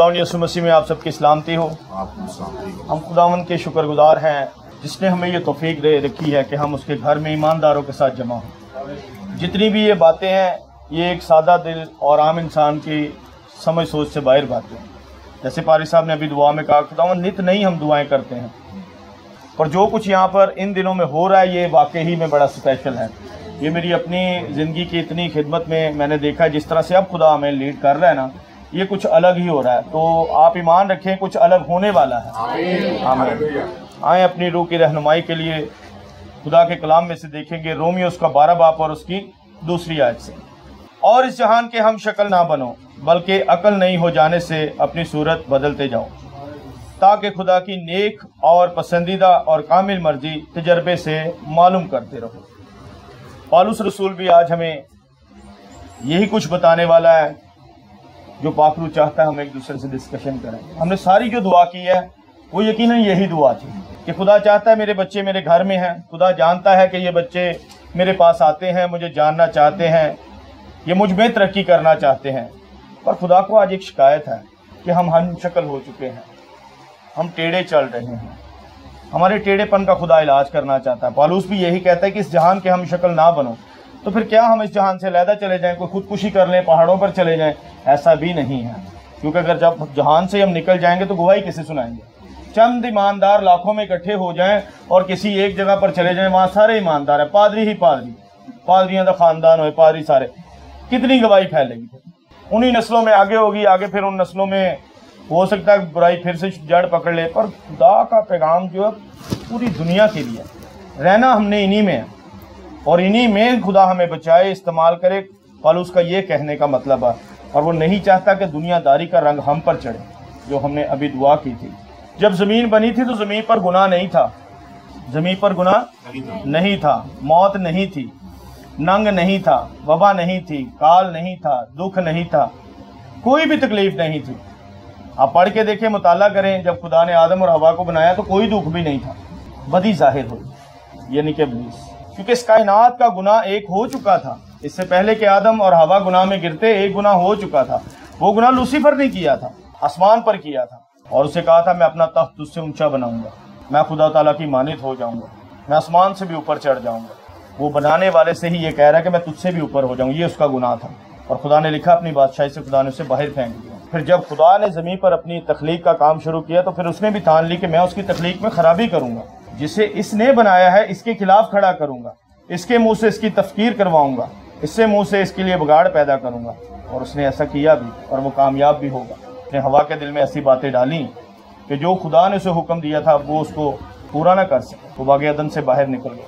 मसीह में आप सबकी सलामती हो। हम खुदावन के शुक्रगुजार हैं जिसने हमें ये तोफीक दे रखी है कि हम उसके घर में ईमानदारों के साथ जमा हों। जितनी भी ये बातें हैं ये एक सादा दिल और आम इंसान की समझ सोच से बाहर बातें हैं। जैसे पारी साहब ने अभी दुआ में कहा खुदावन नित नहीं हम दुआएँ करते हैं। पर जो कुछ यहाँ पर इन दिनों में हो रहा है ये वाकई ही में बड़ा स्पेशल है। ये मेरी अपनी ज़िंदगी की इतनी खिदमत में मैंने देखा जिस तरह से अब खुदा हमें लीड कर रहा है ना ये कुछ अलग ही हो रहा है। तो आप ईमान रखें कुछ अलग होने वाला है। आमीन। आए अपनी रूह की रहनुमाई के लिए। खुदा के कलाम में से देखेंगे रोमियो उसका बारह बाप और उसकी दूसरी आयत से। और इस जहान के हम शक्ल ना बनो बल्कि अकल नहीं हो जाने से अपनी सूरत बदलते जाओ। ताकि खुदा की नेक और पसंदीदा और कामिल मर्ज़ी तजर्बे से मालूम करते रहो। पालूस रसूल भी आज हमें यही कुछ बताने वाला है जो पाखरू चाहता है हम एक दूसरे से डिस्कशन करें। हमने सारी जो दुआ की है, वो यकीनन यही दुआ थी कि खुदा चाहता है मेरे बच्चे मेरे घर में हैं। खुदा जानता है कि ये बच्चे मेरे पास आते हैं, मुझे जानना चाहते हैं, ये मुझमें तरक्की करना चाहते हैं। पर खुदा को आज एक शिकायत है कि हम हम शक्ल हो चुके हैं। हम टेढ़े चल रहे हैं। हमारे टेढ़ेपन का खुदा इलाज करना चाहता है। पालूस भी यही कहता है कि इस जहान के हम शक्ल ना बनो। तो फिर क्या हम इस जहान से लहदा चले जाएँ, कोई खुदकुशी कर लें, पहाड़ों पर चले जाएँ? ऐसा भी नहीं है। क्योंकि अगर जब जहान से हम निकल जाएँगे तो गवाही किसे सुनाएँगे? चंद ईमानदार लाखों में इकट्ठे हो जाएँ और किसी एक जगह पर चले जाएँ, वहाँ सारे ईमानदार है। पादरी ही पादरी। पादरियाँ का खानदान हो, पादरी सारे। कितनी गवाही फैलेगी फिर? उन्हीं नस्लों में आगे होगी, आगे फिर उन नस्लों में हो सकता है बुराई फिर से जड़ पकड़ ले। पर खुदा का पैगाम जो है, पूरी दुनिया के लिए रहना हमने इन्हीं में है। और इन्हीं में खुदा हमें बचाए, इस्तेमाल करे। फल उसका ये कहने का मतलब है, और वो नहीं चाहता कि दुनियादारी का रंग हम पर चढ़े, जो हमने अभी दुआ की थी। जब ज़मीन बनी थी तो ज़मीन पर गुनाह नहीं था। ज़मीन पर गुनाह नहीं था। मौत नहीं थी। नंग नहीं था। वबा नहीं थी। काल नहीं था। दुख नहीं था। कोई भी तकलीफ़ नहीं थी। आप पढ़ के देखें, मुताला करें, जब खुदा ने आदम और हवा को बनाया तो कोई दुख भी नहीं था। बदी ज़ाहिर हुई। यानी कि क्योंकि इस कायनात का गुना एक हो चुका था। इससे पहले कि आदम और हवा गुनाह में गिरते, एक गुना हो चुका था। वो गुनाह लूसीफर ने किया था, आसमान पर किया था। और उसे कहा था, मैं अपना तख्त तुझसे ऊँचा बनाऊँगा। मैं खुदा तला की मानित हो जाऊँगा। मैं आसमान से भी ऊपर चढ़ जाऊँगा। वो बनाने वाले से ही ये कह रहा है कि मैं तुझसे भी ऊपर हो जाऊँगा। ये उसका गुनाह था। और खुदा ने लिखा, अपनी बादशाही से खुदा ने उसे बाहर फेंक दिया। फिर जब खुदा ने ज़मीन पर अपनी तखलीक का काम शुरू किया तो फिर उसने भी ठान ली कि मैं उसकी तखलीक में खराबी करूँगा। जिसे इसने बनाया है, इसके खिलाफ खड़ा करूँगा। इसके मुँह से इसकी तफकीर करवाऊँगा। इससे मुँह से इसके लिए बिगाड़ पैदा करूँगा। और उसने ऐसा किया भी, और वो कामयाब भी होगा। उसने हवा के दिल में ऐसी बातें डाली कि जो खुदा ने उसे हुक्म दिया था वो उसको पूरा ना कर सके। वो बाग अदन से बाहर निकल गए।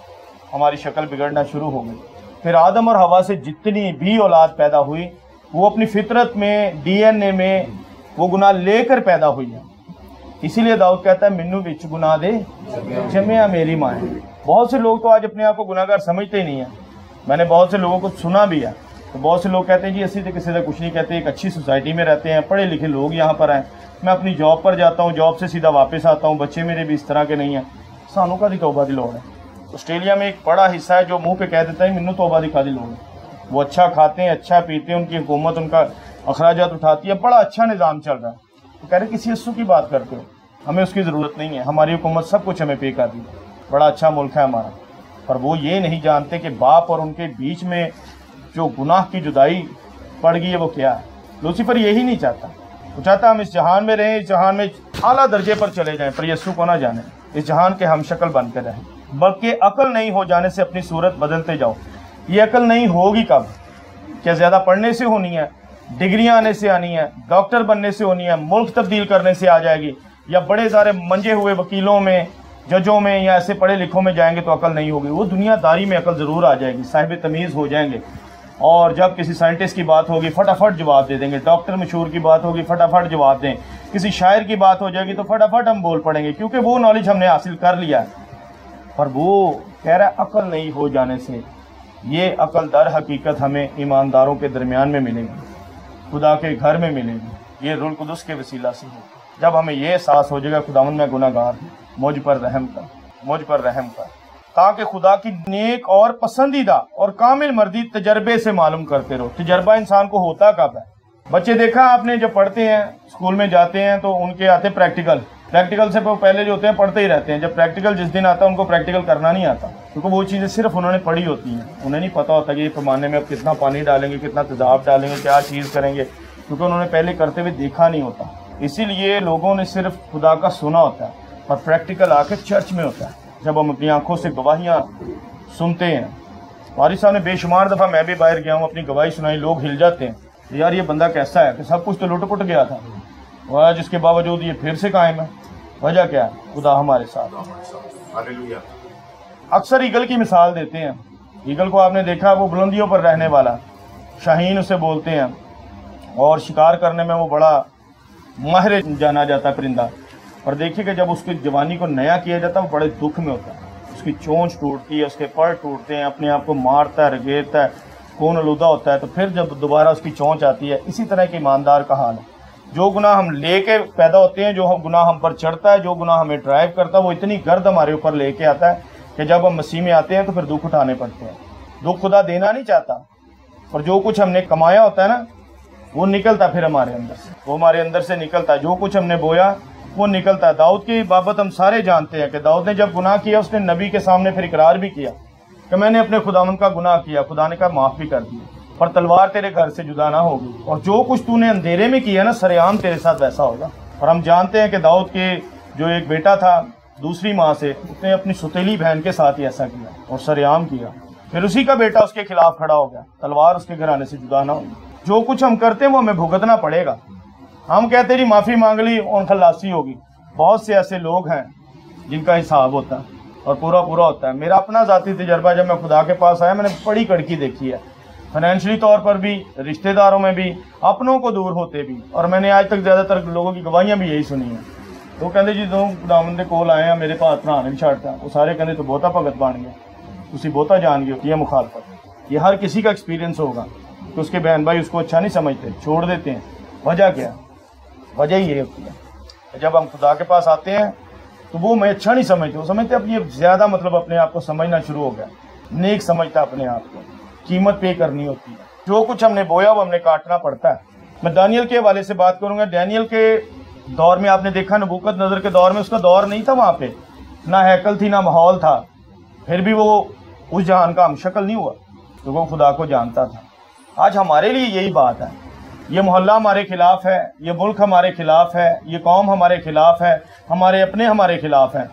हमारी शक्ल बिगड़ना शुरू हो गई। फिर आदम और हवा से जितनी भी औलाद पैदा हुई, वो अपनी फितरत में, डीएनए में वो गुनाह लेकर पैदा हुई है। इसीलिए दाऊद कहता है मिन्नू बिच गुनाह दे, जमिया मेरी माँ है। बहुत से लोग तो आज अपने आप को गुनाहगार समझते ही नहीं है। मैंने बहुत से लोगों को सुना भी है। तो बहुत से लोग कहते हैं, जी असी तो किसी से कुछ नहीं कहते। एक अच्छी सोसाइटी में रहते हैं, पढ़े लिखे लोग यहाँ पर आए मैं अपनी जॉब पर जाता हूँ, जॉब से सीधा वापस आता हूँ। बच्चे मेरे भी इस तरह के नहीं हैं। सानू का तोबा लोड़ है? ऑस्ट्रेलिया में एक बड़ा हिस्सा है जो मुँह पे कह देता है मिन्नू तोबा दिखा दी है। वो अच्छा खाते हैं अच्छा पीते हैं, उनकी हुकूमत, उनका अखराज उठाती है। बड़ा अच्छा निज़ाम चल रहा है। तो कह रहे, किसी हिस्सों की बात करते हो? हमें उसकी ज़रूरत नहीं है। हमारी हुकूमत सब कुछ हमें पे कर दी बड़ा अच्छा मुल्क है हमारा। पर वो ये नहीं जानते कि बाप और उनके बीच में जो गुनाह की जुदाई पड़ गई है, वो क्या है? लूसीफर यही नहीं चाहता। वो चाहता हम इस जहान में रहें, इस जहान में आला दर्जे पर चले जाएँ, पर यस्सु को ना जाने। इस जहान के हम शक्ल बन कर रहें। बल्कि अकल नहीं हो जाने से अपनी सूरत बदलते जाओ। ये अकल नहीं होगी कब? क्या ज़्यादा पढ़ने से होनी है? डिग्रियाँ आने से आनी है? डॉक्टर बनने से होनी है? मुल्क तब्दील करने से आ जाएगी? या बड़े सारे मंजे हुए वकीलों में, जजों में या ऐसे पढ़े लिखों में जाएँगे तो अकल नहीं होगी। वो दुनियादारी में अकल ज़रूर आ जाएगी, साहिब तमीज़ हो जाएँगे। और जब किसी साइंटिस्ट की बात होगी, फटाफट जवाब दे देंगे। डॉक्टर मशहूर की बात होगी, फटाफट जवाब दें। किसी शायर की बात हो जाएगी तो फटाफट हम बोल पड़ेंगे, क्योंकि वो नॉलेज हमने हासिल कर लिया है। पर वो कह रहा है, अकल नहीं हो जाने से ये अकल दर हकीकत हमें ईमानदारों के दरमियान में मिलेगी, खुदा के घर में मिलेगी। ये रुल कुदस के वसीला से हो। जब हमें ये एहसास हो जाएगा खुदावन में गुनागार मुझ पर रहम कर, मुझ पर रहम कर। ताकि खुदा की नेक और पसंदीदा और कामिल मर्दी तजर्बे से मालूम करते रहो। तजर्बा इंसान को होता कब है? बच्चे, देखा आपने जब पढ़ते हैं, स्कूल में जाते हैं तो उनके आते प्रैक्टिकल। प्रैक्टिकल से पहले जो होते हैं, पढ़ते ही रहते हैं। जब प्रैक्टिकल जिस दिन आता है, उनको प्रैक्टिकल करना नहीं आता। क्योंकि वो चीज़ें सिर्फ़ उन्होंने पढ़ी होती हैं। उन्हें नहीं पता होता कि ये पैमाने में अब कितना पानी डालेंगे, कितना तेजाब डालेंगे, क्या चीज़ करेंगे। क्योंकि उन्होंने पहले करते हुए देखा नहीं होता। इसीलिए लोगों ने सिर्फ़ खुदा का सुना होता है और प्रैक्टिकल आके चर्च में होता है जब हम अपनी आँखों से गवाहियाँ सुनते हैं। वारिस साहब ने बेशुमार दफ़ा मैं भी बाहर गया हूँ अपनी गवाही सुनाई लोग हिल जाते हैं। यार ये बंदा कैसा है? कि सब कुछ तो लुट पुट गया था। वह जिसके बावजूद ये फिर से कायम है। वजह क्या है? खुदा हमारे साथ। अक्सर ईगल की मिसाल देते हैं। ईगल को आपने देखा वो बुलंदियों पर रहने वाला शाहीन उसे बोलते हैं। और शिकार करने में वो बड़ा माहिर जाना जाता है परिंदा। और देखिए कि जब उसकी जवानी को नया किया जाता है, वो बड़े दुख में होता है। उसकी चोंच टूटती है, उसके पर टूटते हैं, अपने आप को मारता है, रगेरता है कौन आलूदा होता है तो फिर जब दोबारा उसकी चोंच आती है, इसी तरह के ईमानदार का हाल है। जो गुनाह हम लेके पैदा होते हैं, जो हम गुनाह हम पर चढ़ता है, जो गुनाह हमें ड्राइव करता है, वो इतनी गर्द हमारे ऊपर लेके आता है कि जब हम मसीह में आते हैं तो फिर दुख उठाने पड़ते हैं। दुख खुदा देना नहीं चाहता। और जो कुछ हमने कमाया होता है ना वो निकलता फिर हमारे अंदर से। वो हमारे अंदर से निकलता। जो कुछ हमने बोया, वो निकलता। दाऊद की बाबत हम सारे जानते हैं कि दाऊद ने जब गुनाह किया, उसने नबी के सामने फिर इकरार भी किया कि मैंने अपने खुदावन का गुनाह किया, खुदा ने कहा, माफ़ भी कर दिया। पर तलवार तेरे घर से जुदा ना होगी। और जो कुछ तूने अंधेरे में किया ना, सरेआम तेरे साथ वैसा होगा। और हम जानते हैं कि दाऊद के जो एक बेटा था, दूसरी माँ से, उसने अपनी सुतीली बहन के साथ ही ऐसा किया और सरेआम किया। फिर उसी का बेटा उसके खिलाफ खड़ा हो गया। तलवार उसके घराने से जुदा ना होगी। जो कुछ हम करते हैं, वो हमें भुगतना पड़ेगा। हम कहते जी, माफ़ी मांग ली और खलासी होगी। बहुत से ऐसे लोग हैं जिनका हिसाब होता है और पूरा पूरा होता है। मेरा अपना ज़ाती तजर्बा, जब मैं खुदा के पास आया, मैंने बड़ी कड़की देखी है। फाइनेंशियली तौर पर भी, रिश्तेदारों में भी, अपनों को दूर होते भी। और मैंने आज तक ज़्यादातर लोगों की गवाहियाँ भी यही सुनी हैं। तो कहते जी दो खुदावंद के कोल आए हैं, मेरे पास भरा नहीं छाड़ता वो सारे कहते तो बहुता भगत बन उसी बहुता जान गए ये मुखालफत ये हर किसी का एक्सपीरियंस होगा। कि उसके बहन भाई उसको अच्छा नहीं समझते, छोड़ देते हैं। वजह क्या? वजह ही ये होती है। जब हम खुदा के पास आते हैं तो वो मैं अच्छा नहीं समझते। वो समझते अब ये ज़्यादा मतलब अपने आप को समझना शुरू हो गया। नेक समझता अपने आप को। कीमत पे करनी होती है। जो कुछ हमने बोया, वो हमने काटना पड़ता है। मैं दानियल के हवाले से बात करूँगा। डैनियल के दौर में आपने देखा नबूकत नज़र के दौर में उसका दौर नहीं था वहाँ पे। ना हैकल थी, ना माहौल था। फिर भी वो उस जहान का हम शक्ल नहीं हुआ। तो वो खुदा को जानता था। आज हमारे लिए यही बात है। ये मोहल्ला हमारे खिलाफ है, ये मुल्क हमारे खिलाफ है, ये कौम हमारे खिलाफ है, हमारे अपने हमारे खिलाफ हैं।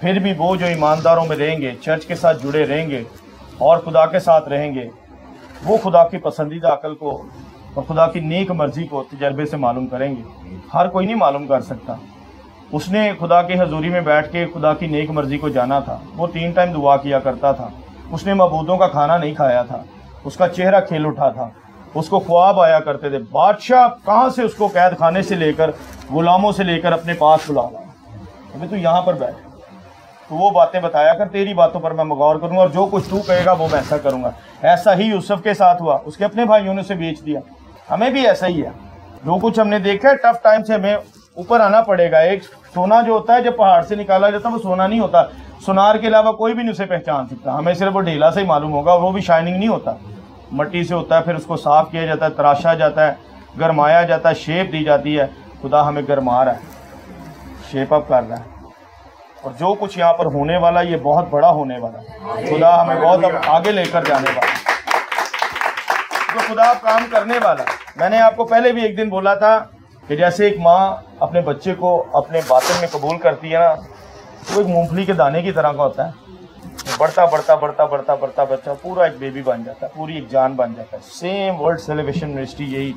फिर भी वो जो ईमानदारों में रहेंगे, चर्च के साथ जुड़े रहेंगे और खुदा के साथ रहेंगे, वो खुदा की पसंदीदा अकल को और खुदा की नेक मर्ज़ी को तजर्बे से मालूम करेंगे। हर कोई नहीं मालूम कर सकता। उसने खुदा की हजूरी में बैठ के खुदा की नेक मर्ज़ी को जाना था। वो तीन टाइम दुआ किया करता था। उसने मबूदों का खाना नहीं खाया था। उसका चेहरा खेल उठा था। उसको ख्वाब आया करते थे। बादशाह कहाँ से उसको कैद खाने से लेकर, गुलामों से लेकर अपने पास बुला रहा? अभी तो यहाँ पर बैठ। तो वो बातें बताया कर, तेरी बातों पर मैं गौर करूँगा और जो कुछ तू कहेगा वो मैं ऐसा करूँगा। ऐसा ही यूसुफ के साथ हुआ। उसके अपने भाइयों ने उसे बेच दिया। हमें भी ऐसा ही है। जो कुछ हमने देखा है टफ टाइम से हमें ऊपर आना पड़ेगा। एक सोना जो होता है, जब पहाड़ से निकाला जाता है, वो सोना नहीं होता। सुनार के अलावा कोई भी नहीं उसे पहचान सकता। हमें सिर्फ़ वो ढेला से ही मालूम होगा वो भी शाइनिंग नहीं होता। मट्टी से होता है, फिर उसको साफ़ किया जाता है, तराशा जाता है, गरमाया जाता है, शेप दी जाती है। खुदा हमें गरमा रहा है। शेप अप कर रहा है। और जो कुछ यहाँ पर होने वाला ये बहुत बड़ा होने वाला खुदा हमें बहुत अब आगे लेकर जाने वाला तो खुदा काम करने वाला मैंने आपको पहले भी एक दिन बोला था कि जैसे एक माँ अपने बच्चे को अपने बातन में कबूल करती है ना, वो एक मूंगफली के दाने की तरह का होता है। बढ़ता बढ़ता बढ़ता बढ़ता बढ़ता बच्चा पूरा एक बेबी बन जाता है पूरी एक जान बन जाता। है सेम वर्ल्ड सेलिब्रेशन मिनिस्ट्री यही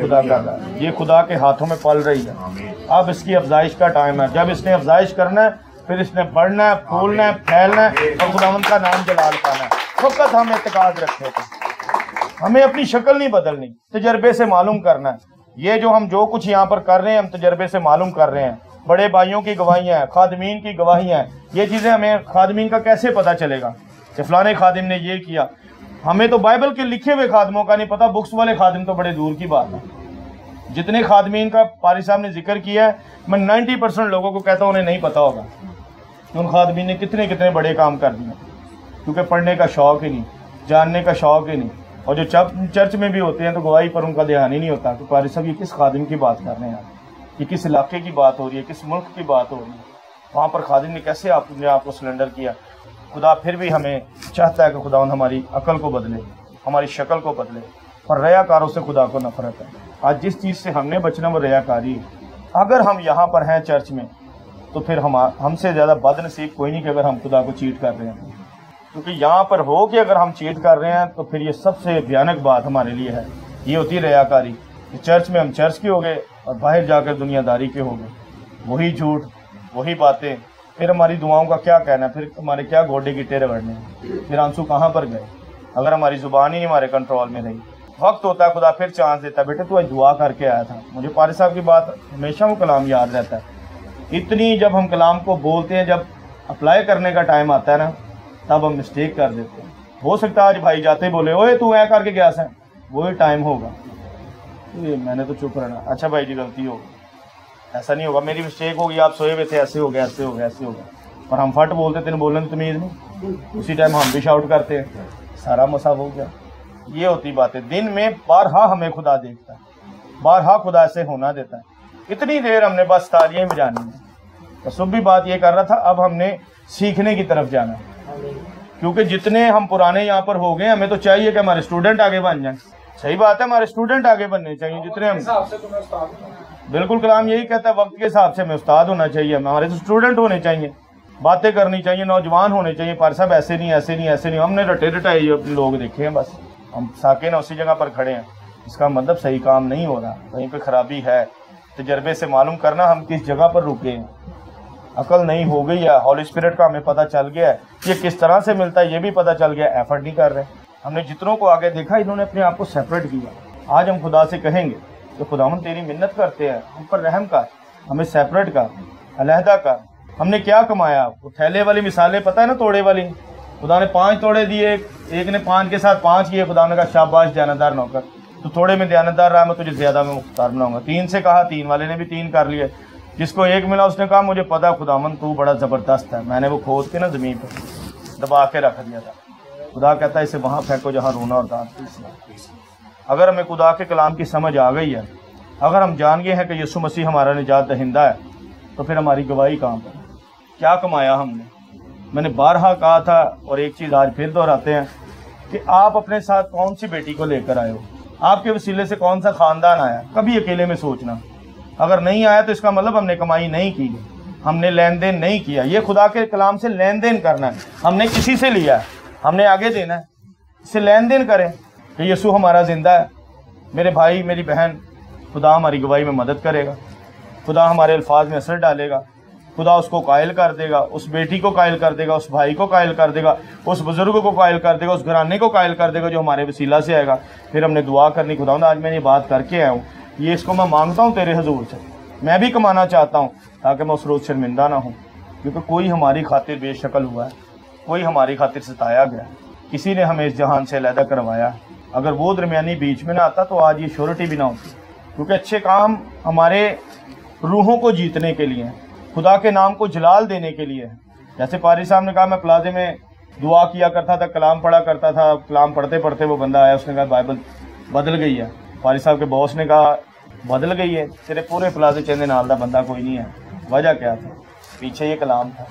खुदा का ये खुदा के हाथों में पल रही है। अब इसकी अफजाइश का टाइम है। जब इसने अफजाइश करना है फिर इसने बढ़ना है फूलना है फैलना है और खुदावन का नाम जलाल पाना है। वक्त हम एतकाद रखे थे हमें अपनी शक्ल नहीं बदलनी। तजर्बे से मालूम करना है। ये जो हम जो कुछ यहाँ पर कर रहे हैं हम तजर्बे से मालूम कर रहे हैं। बड़े भाइयों की गवाहियाँ हैं, खादमीन की गवाहियाँ हैं। ये चीज़ें हमें खादमीन का कैसे पता चलेगा? कि फलाने खादिम ने ये किया, हमें तो बाइबल के लिखे हुए खादमों का नहीं पता, बुक्स वाले खादिम तो बड़े दूर की बात है। जितने खादमीन का पारी साहब ने ज़िक्र किया है, मैं नाइन्टी परसेंट लोगों को कहता हूँ, उन्हें नहीं पता होगा कि उन खादमी ने कितने कितने बड़े काम कर दिए। क्योंकि पढ़ने का शौक ही नहीं, जानने का शौक ही नहीं। और जो चर्च में भी होते हैं तो गवाही पर उनका ध्यान ही नहीं होता कि पारी साहब ये किस खादिम की बात कर रहे हैं। ये किस इलाके की बात हो रही है, किस मुल्क की बात हो रही है। वहाँ पर खादिम ने कैसे अपने आप को सिलेंडर किया? खुदा फिर भी हमें चाहता है कि खुदा हमारी अकल को बदले, हमारी शक्ल को बदले पर रयाकारों से खुदा को नफरत है। आज जिस चीज़ से हमने बचना, वो रयाकारी अगर हम यहाँ पर हैं चर्च में तो फिर हम हमसे ज़्यादा बदनसीब कोई नहीं कि अगर हम खुदा को चीट कर रहे हैं। क्योंकि यहाँ पर हो कि अगर हम चीट कर रहे हैं तो फिर ये सबसे भयानक बात हमारे लिए है। ये होती है रयाकारी चर्च में हम चर्च के हो गए? और बाहर जाकर दुनियादारी के हो गए वही झूठ, वही बातें। फिर हमारी दुआओं का क्या कहना फिर हमारे क्या गोडे गिट्टे रगड़ने फिर आँसू कहाँ पर गए? अगर हमारी ज़ुबान ही हमारे कंट्रोल में रही। वक्त होता है, खुदा फिर चांस देता है। बेटे, तू आज दुआ करके आया था। मुझे पारे साहब की बात, हमेशा वो कलाम याद रहता है। इतनी जब हम कलाम को बोलते हैं, जब अप्लाई करने का टाइम आता है ना, तब हम मिस्टेक कर देते हैं। हो सकता है आज भाई जाते बोले, ओए, तू ऐ करके गया सर वही टाइम होगा। ये मैंने तो चुप रहना। अच्छा भाई जी, गलती होगी ऐसा नहीं होगा, मेरी मिस्टेक होगी, आप सोए हुए थे, ऐसे हो गया, ऐसे हो गया, ऐसे हो गया। पर हम फट बोलते तेने बोलने तमीज़ नहीं। उसी टाइम हम भी शाउट करते हैं। सारा मसाब हो गया। ये होती बात। है दिन में बारहा हमें खुदा देखता है। बारहा खुदा ऐसे होना देता है। इतनी देर हमने बस तालियाँ बजानी है। तो सुबह भी बात ये कर रहा था, अब हमने सीखने की तरफ़ जाना क्योंकि जितने हम पुराने यहाँ पर हो गए, हमें तो चाहिए कि हमारे स्टूडेंट आगे बन जाए। सही बात है हमारे स्टूडेंट आगे बनने चाहिए जितने हम तो बिल्कुल कलाम यही कहता है वक्त के हिसाब से हमें उस्ताद होना चाहिए हमारे तो स्टूडेंट होने चाहिए बातें करनी चाहिए नौजवान होने चाहिए पर साहब ऐसे नहीं ऐसे नहीं ऐसे नहीं हमने रटे रटाए लोग देखे हैं बस। हम साके ना उसी जगह पर खड़े हैं इसका मतलब सही काम नहीं हो रहा कहीं पर खराबी है तजर्बे से मालूम करना हम किस जगह पर रुके हैं। अकल नहीं हो गई है हॉली स्पिरिट का हमें पता चल गया है ये किस तरह से मिलता है ये भी पता चल गया एफर्ट नहीं कर रहे। हमने जितनों को आगे देखा, इन्होंने अपने आप को सेपरेट किया। आज हम खुदा से कहेंगे तो खुदा हम तेरी मिन्नत करते हैं, हम पर रहम कर, हमें सेपरेट कर, अलहदा कर। हमने क्या कमाया? वो थैले वाली मिसालें, पता है ना तोड़े वाली? खुदा ने पाँच तोड़े दिए, एक ने पाँच के साथ पाँच किए, खुदा ने कहा, शाबाश जानदार नौकर। तो थोड़े में ध्यानदार रहा, मैं तुझे ज़्यादा में मुख्तार बनाऊँगा। तीन से कहा, तीन वाले ने भी तीन कर लिए। जिसको एक मिला, उसने कहा, मुझे पता खुदावन तू बड़ा ज़बरदस्त है। मैंने वो खोद के ना ज़मीन पर दबा के रख दिया था। खुदा कहता है, इसे वहाँ फेंको जहाँ रोना और दांत अगर हमें खुदा के कलाम की समझ आ गई है, अगर हम जान गए हैं कि यसु मसीह हमारा निजात दहिंदा है तो फिर हमारी गवाही कहाँ पर क्या कमाया हमने? मैंने बारहा कहा था और एक चीज़ आज फिर दोहराते हैं कि आप अपने साथ कौन सी बेटी को लेकर आए हो? आपके वसीले से कौन सा खानदान आया? कभी अकेले में सोचना। अगर नहीं आया तो इसका मतलब हमने कमाई नहीं की हमने लेन देन नहीं किया। ये खुदा के कलाम से लेन देन करना है। हमने किसी से लिया है। हमने आगे देना है। इससे लेन देन करें कि यसु हमारा ज़िंदा है। मेरे भाई, मेरी बहन, खुदा हमारी गवाही में मदद करेगा। खुदा हमारे अल्फाज में असर डालेगा। खुदा उसको कायल कर देगा, उस बेटी को कायल कर देगा, उस भाई को कायल कर देगा, उस बुज़ुर्ग को कायल कर देगा, उस घराने को कायल कर देगा जो हमारे वसीला से आएगा। फिर हमने दुआ करनी, खुदा आज मैं ये बात करके आया हूँ। ये इसको मैं माँगता हूँ तेरे हजूर से। मैं भी कमाना चाहता हूँ ताकि मैं उस रोज़ शर्मिंदा ना हूँ, क्योंकि कोई हमारी खातिर बेशकल हुआ है। कोई हमारी खातिर सताया गया। किसी ने हमें इस जहान से अलहदा करवाया। अगर वो दरमियानी बीच में ना आता तो आज ये श्योरिटी भी ना होती। क्योंकि अच्छे काम हमारे रूहों को जीतने के लिए, खुदा के नाम को जलाल देने के लिए जैसे पारी साहब ने कहा, मैं प्लाजे में दुआ किया करता था, कलाम पढ़ा करता था, कलाम पढ़ते पढ़ते वो बंदा आया, उसने कहा, बाइबल बदल गई है। पारी साहब के बॉस ने कहा, बदल गई है, तेरे पूरे प्लाजे चंदे नाल का बंदा कोई नहीं है। वजह क्या था? पीछे ये कलाम था।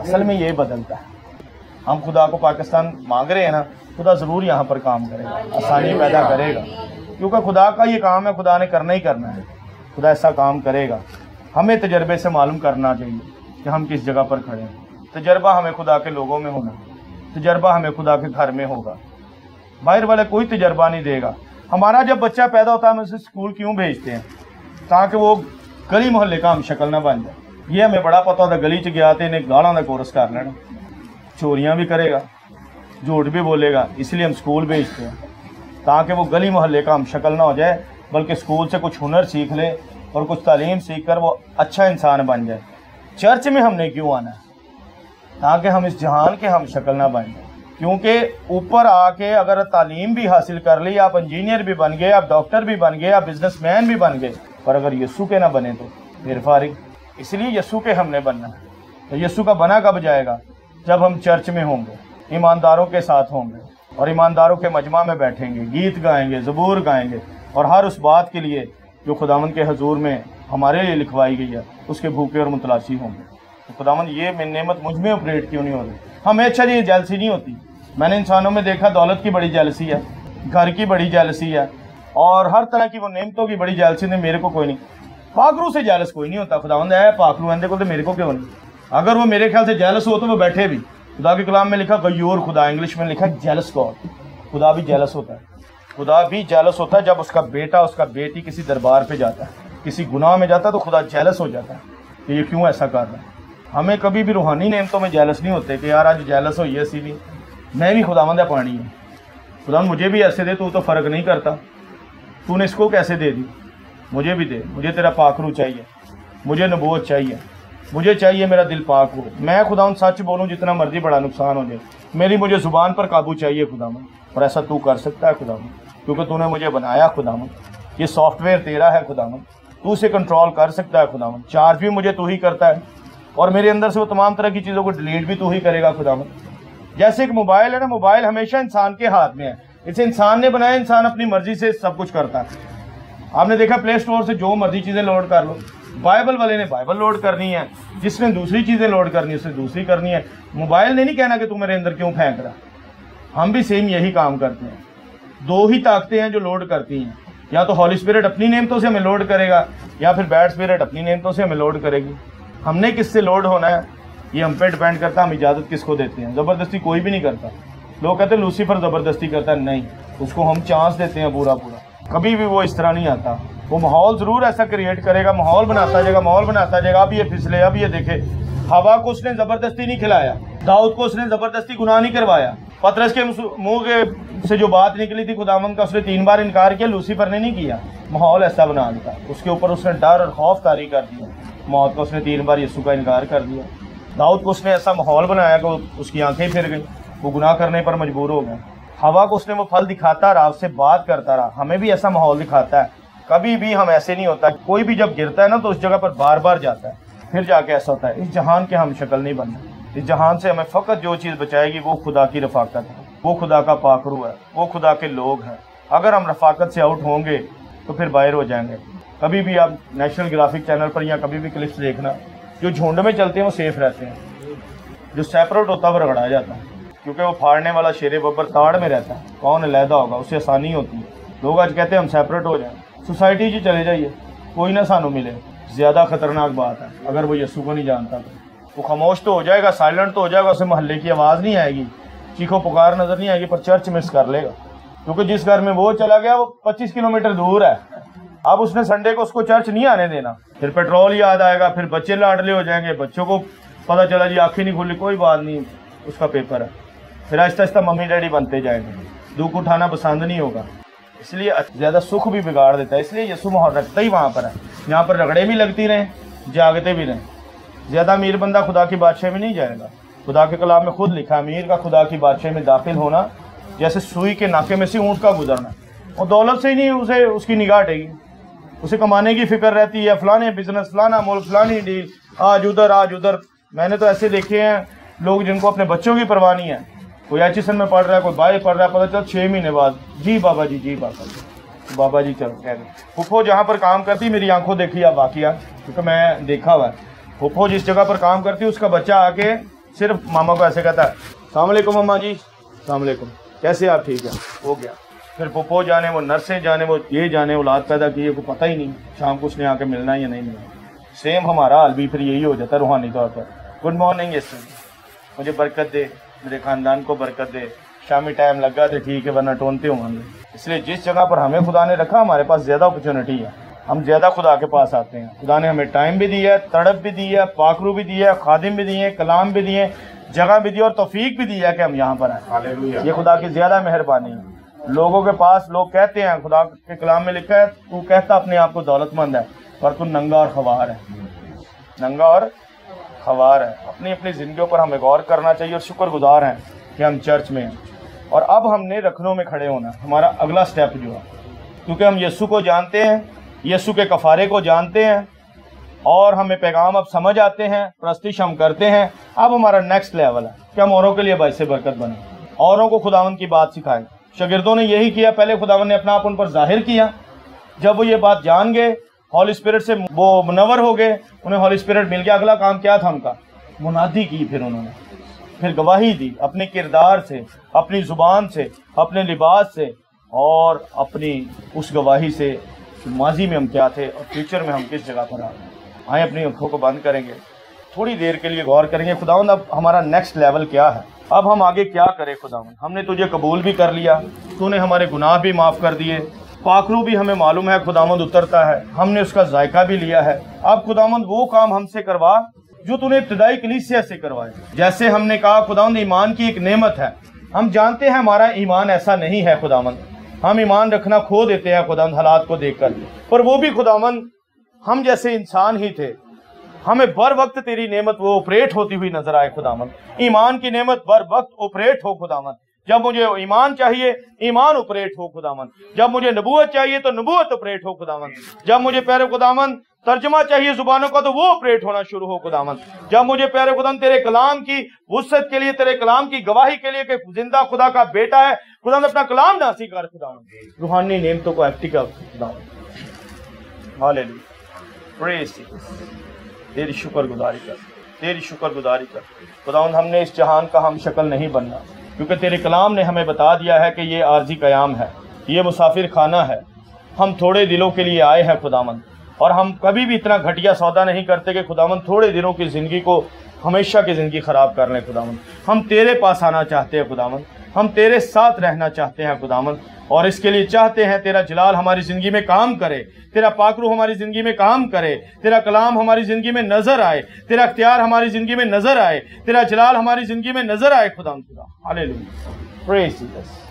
असल में ये बदलता है। हम खुदा को पाकिस्तान मांग रहे हैं ना खुदा ज़रूर यहाँ पर काम करेगा आसानी पैदा करेगा। क्योंकि खुदा का ये काम है खुदा ने करना ही करना है। खुदा ऐसा काम करेगा। हमें तजर्बे से मालूम करना चाहिए कि हम किस जगह पर खड़े हैं। तजर्बा हमें खुदा के लोगों में होना तजर्बा हमें खुदा के घर में होगा। बाहर वाले कोई तजर्बा नहीं देगा। हमारा जब बच्चा पैदा होता है हम उसे स्कूल क्यों भेजते हैं? ताकि वो गली मोहल्ले का हम शक्ल ना बन जाए। ये हमें बड़ा पता होता गली च गया तो इन्हें गालों का कोर्स कर लेना। चोरियाँ भी करेगा, झूठ भी बोलेगा, इसलिए हम स्कूल भेजते हैं। ताकि वो गली मोहल्ले का हम शक्ल ना हो जाए, बल्कि स्कूल से कुछ हुनर सीख ले और कुछ तालीम सीख कर वो अच्छा इंसान बन जाए। चर्च में हमने क्यों आना ताकि हम इस जहान के हम शक्ल ना बन जाए। क्योंकि ऊपर आके अगर तालीम भी हासिल कर ली, आप इंजीनियर भी बन गए, आप डॉक्टर भी बन गए, आप बिजनेसमैन भी बन गए, पर अगर यस्सू के ना बने तो फिर फारिग इसलिए यस्सू के हमने बनना। तो यस्सू का बना कब जाएगा? जब हम चर्च में होंगे, ईमानदारों के साथ होंगे और ईमानदारों के मजमा में बैठेंगे, गीत गाएँगे, ज़बूर गाएँगे और हर उस बात के लिए जो खुदावन के हजूर में हमारे लिए लिखवाई गई है, उसके भूखे और मुतलाशी होंगे। तो खुदावन, ये नेमत मुझमें ऑपरेट क्यों नहीं हो रही? हमें अच्छा ये जैलसी नहीं होती। मैंने इंसानों में देखा, दौलत की बड़ी जैलसी है, घर की बड़ी जैलसी है और हर तरह की वो नेमतों की बड़ी जैलसी ने मेरे को कोई नहीं पाखरू से जैलस कोई नहीं होता। खुदावंद है पाखरू आंदे को तो मेरे को क्यों नहीं? अगर वो मेरे ख्याल से जैलस हो तो वो बैठे भी। खुदा के कलाम में लिखा, गयूर खुदा इंग्लिश में लिखा जेलस गॉड खुदा भी जेलस होता है। खुदा भी जेलस होता है जब उसका बेटा, उसका बेटी किसी दरबार पे जाता है, किसी गुनाह में जाता है तो खुदा जेलस हो जाता है कि ये क्यों ऐसा कर रहा है। हमें कभी भी रूहानी नेमतों में जेलस नहीं होते कि यार आज जेलस हो, ये नहीं। मैं भी खुदावंद पानी है। खुदा मुझे भी ऐसे दे, तू तो फ़र्क नहीं करता। तूने इसको कैसे दे दी? मुझे भी दे, मुझे तेरा पाखरू चाहिए, मुझे नबूत चाहिए, मुझे चाहिए मेरा दिल पाक हो। मैं खुदा उन सच बोलूँ, जितना मर्ज़ी बड़ा नुकसान हो जाए, मेरी मुझे ज़ुबान पर काबू चाहिए खुदा और ऐसा तू कर सकता है खुदा क्योंकि तूने मुझे बनाया खुदा ये सॉफ्टवेयर तेरा है खुदा तू उसे कंट्रोल कर सकता है खुदा चार्ज भी मुझे तू ही करता है, और मेरे अंदर से वो तमाम तरह की चीज़ों को डिलीट भी तू ही करेगा खुदा जैसे एक मोबाइल है ना मोबाइल हमेशा इंसान के हाथ में है, इसे इंसान ने बनाया, इंसान अपनी मर्ज़ी से सब कुछ करता है। आपने देखा प्ले स्टोर से जो मर्ज़ी चीज़ें लोड कर लो। बाइबल वाले ने बाइबल लोड करनी है। जिसने दूसरी चीज़ें लोड करनी है, उसने दूसरी करनी है। मोबाइल ने नहीं कहना कि तू मेरे अंदर क्यों फेंक रहा? हम भी सेम यही काम करते हैं। दो ही ताकतें हैं जो लोड करती हैं। या तो हॉली स्पिरिट अपनी नेमतों से हमें लोड करेगा, या फिर बैड स्पिरिट अपनी नेमतों से हमें लोड करेगी। हमने किससे लोड होना है? ये हम पे डिपेंड करता है, हम इजाज़त किसको देते हैं? ज़बरदस्ती कोई भी नहीं करता। लोग कहते हैं लूसीफर ज़बरदस्ती करता नहीं, उसको हम चांस देते हैं पूरा पूरा कभी भी वो इस तरह नहीं आता। वो माहौल ज़रूर ऐसा क्रिएट करेगा, माहौल बनाता जाएगा, माहौल बनाता जाएगा। अब ये फिसले, अब ये देखे, हवा को उसने ज़बरदस्ती नहीं खिलाया, दाऊद को उसने ज़बरदस्ती गुनाह नहीं करवाया। पतरस के मुँह के से जो बात निकली थी खुदावन का उसने तीन बार इनकार किया, लूसीफर ने नहीं किया। माहौल ऐसा बना दिया उसके ऊपर उसने डर और खौफ तारी कर दिया। मौत का उसने तीन बार यीशु का इनकार कर दिया। दाऊद को उसने ऐसा माहौल बनाया कि उसकी आँखें फिर गई। वो गुनाह करने पर मजबूर हो गए हवा को उसने वो फल दिखाता रहा, उससे बात करता रहा। हमें भी ऐसा माहौल दिखाता है। कभी भी हम ऐसे नहीं होता। कोई भी जब गिरता है ना तो उस जगह पर बार बार जाता है। फिर जाके ऐसा होता है, इस जहान के हम शक्ल नहीं बनना। इस जहान से हमें फ़कत जो चीज़ बचाएगी, वो खुदा की रफाकत है। वो खुदा का पाखरू है। वो खुदा के लोग हैं। अगर हम रफाकत से आउट होंगे तो फिर बाहर हो जाएँगे। कभी भी आप नेशनल ग्राफिक चैनल पर या कभी भी क्लिप्स देखना, जो झुंड में चलते हैं, वो सेफ़ रहते हैं। जो सेपरेट होता है, वो रगड़ाया जाता है। क्योंकि वो फाड़ने वाला शेर बब्बर ताड़ में रहता है। कौन लहदा होगा? उससे आसानी होती है। लोग आज कहते हैं, हम सेपरेट हो जाए। सोसाइटी जी चले जाइए। कोई ना सानू मिले। ज़्यादा खतरनाक बात है। अगर वो यस्सू को नहीं जानता तो। वो खामोश तो हो जाएगा साइलेंट तो हो जाएगा, उसे मोहल्ले की आवाज़ नहीं आएगी। चीखो पुकार नज़र नहीं आएगी, पर चर्च मिस कर लेगा। क्योंकि जिस घर में वो चला गया, वो 25 किलोमीटर दूर है। अब उसने संडे को उसको चर्च नहीं आने देना। फिर पेट्रोल याद आएगा, फिर बच्चे लाडले हो जाएँगे। बच्चों को पता चला जी, आँखें नहीं खुली, कोई बात नहीं। उसका पेपर है। फिर आहिस्ता आहिस्ता मम्मी डैडी बनते जाएँगे दुख उठाना पसंद नहीं होगा। इसलिए ज़्यादा सुख भी बिगाड़ देता है। इसलिए यसु माहौल रखता ही वहाँ पर है। यहाँ पर रगड़े भी लगती रहें, जागते भी रहें। ज़्यादा अमीर बंदा खुदा की बादशाह में नहीं जाएगा। खुदा के कलाम में खुद लिखा, अमीर का खुदा की बादशाह में दाखिल होना, जैसे सुई के नाके में से ऊँट का गुजरना। और दौलत से ही नहीं, उसे उसकी निगाह हटेगी उसे कमाने की फ़िक्र रहती है, फलाने बिज़नेस फलाना मुल्क फलानी डील आज उधर आज उधर। मैंने तो ऐसे देखे हैं, लोग जिनको अपने बच्चों की परवाह नहीं है। कोई एच में पढ़ रहा है, कोई बाई पढ़ रहा है, पता चल छः महीने बाद। जी बाबा जी जी बाबा जी। बाबा जी चल कह रहे फुफो जहाँ पर काम करती, मेरी आँखों देखी आप वाकिया क्योंकि मैं देखा हुआ है। फुफो जिस जगह पर काम करती, उसका बच्चा आके सिर्फ़ मामा को ऐसे कहता है सलामकुम मामा जी। सलामकुम कैसे आप ठीक है? हो गया। फिर पुप्पो जाने, वो नर्सें जाने, वो ये जाने, औलाद पैदा किए को पता ही नहीं, शाम को उसने आके मिलना या नहीं मिलना सेम हमारा हाल भी, फिर यही हो जाता है रूहानी तौर पर। गुड मॉर्निंग यस मुझे बरकत दे। मेरे ख़ानदान को बरकत दे। शामी टाइम लगा तो ठीक है वरना टोनते होंगे इसलिए जिस जगह पर हमें खुदा ने रखा हमारे पास ज़्यादा अपॉर्चुनिटी है। हम ज़्यादा खुदा के पास आते हैं। खुदा ने हमें टाइम भी दिया है तड़प भी दी है पाखरू भी दिया है खादिम भी दिए कलाम भी दिए जगह भी दी और तोफीक भी दिया कि हम यहाँ पर आए। ये खुदा की ज़्यादा मेहरबानी है। लोगों के पास लोग कहते हैं खुदा के कलाम में लिखा है तू कहता अपने आप को दौलतमंद है पर तू नंगा और खवार है। नंगा और खवार है। अपनी अपनी ज़िंदगी पर हमें गौर करना चाहिए और शुक्रगुजार हैं कि हम चर्च में हैं। और अब हमने रखनों में खड़े होना हमारा अगला स्टेप जो है, क्योंकि हम यस्सु को जानते हैं यस्सु के कफारे को जानते हैं, और हमें पैगाम अब समझ आते हैं प्रस्तिश हम करते हैं। अब हमारा नेक्स्ट लेवल है कि हम औरों के लिए बाइस बरकत बने। औरों को खुदावन की बात सिखाएँ। शागिर्दों ने यही किया, पहले खुदावन ने अपना आप उन पर ज़ाहिर किया। जब वो ये बात जान गए हॉली स्पिरिट से वो मुनवर हो गए, उन्हें हॉली स्पिरिट मिल गया। अगला काम क्या था उनका? मुनादी की फिर उन्होंने। फिर गवाही दी अपने किरदार से, अपनी ज़ुबान से, अपने लिबास से और अपनी उस गवाही से माजी में हम क्या थे और फ्यूचर में हम किस जगह पर आ रहे आए अपनी आँखों को बंद करेंगे। थोड़ी देर के लिए गौर करेंगे, खुदावंद, अब हमारा नेक्स्ट लेवल क्या है? अब हम आगे क्या करें खुदावंद? हमने तुझे कबूल भी कर लिया, तूने हमारे गुनाह भी माफ़ कर दिए पाखरू भी हमें मालूम है खुदावंद उतरता है। हमने उसका जायका भी लिया है। अब खुदामंद वो काम हमसे करवा, जो तूने इब्तदाई कलीसिया से करवाए। जैसे हमने कहा खुदावंद ईमान की एक नेमत है। हम जानते हैं हमारा ईमान ऐसा नहीं है, खुदामंद। हम ईमान रखना खो देते हैं खुदावंद हालात को देखकर। पर वो भी खुदावंद हम जैसे इंसान ही थे। हमें बर वक्त तेरी नेमत वो ऑपरेट होती हुई नज़र आए खुदावंद ईमान की नेमत बर वक्त ऑपरेट हो खुदावंद जब मुझे ईमान चाहिए, ईमान ऑपरेट हो खुदावन जब मुझे नबूत चाहिए तो नबूत ऑपरेट हो खुदावन जब मुझे प्यारे खुदावन तर्जमा चाहिए जुबानों का तो वो ऑपरेट होना शुरू हो खुदावन जब मुझे प्यारे खुदान तेरे कलाम की वसत के लिए, तेरे कलाम की गवाही के लिए ज़िंदा खुदा का बेटा है खुदा अपना कलाम नासी कर खुदावन रूहानी नेमतों को एक्टिव खुदावन तेरी शुक्र गुजारी कर। तेरी शुक्र गुजारी कर। खुदावन हमने इस जहान का हम शक्ल नहीं बनना। क्योंकि तेरे कलाम ने हमें बता दिया है कि ये आर्जी कयाम है, ये मुसाफिर खाना है। हम थोड़े दिलों के लिए आए हैं खुदामंद, और हम कभी भी इतना घटिया सौदा नहीं करते कि खुदामंद थोड़े दिनों की ज़िंदगी को हमेशा की ज़िंदगी ख़राब कर लें खुदामंद। हम तेरे पास आना चाहते हैं खुदामंद। हम तेरे साथ रहना चाहते हैं खुदामंद और इसके लिए चाहते हैं तेरा जलाल हमारी ज़िंदगी में काम करे, तेरा पाकरू हमारी ज़िंदगी में काम करे, तेरा कलाम हमारी ज़िंदगी में नज़र आए, तेरा अख्तियार हमारी ज़िंदगी में नज़र आए, तेरा जलाल हमारी ज़िंदगी में नज़र आए खुदाम खुदा। हालेलुया। Praise Jesus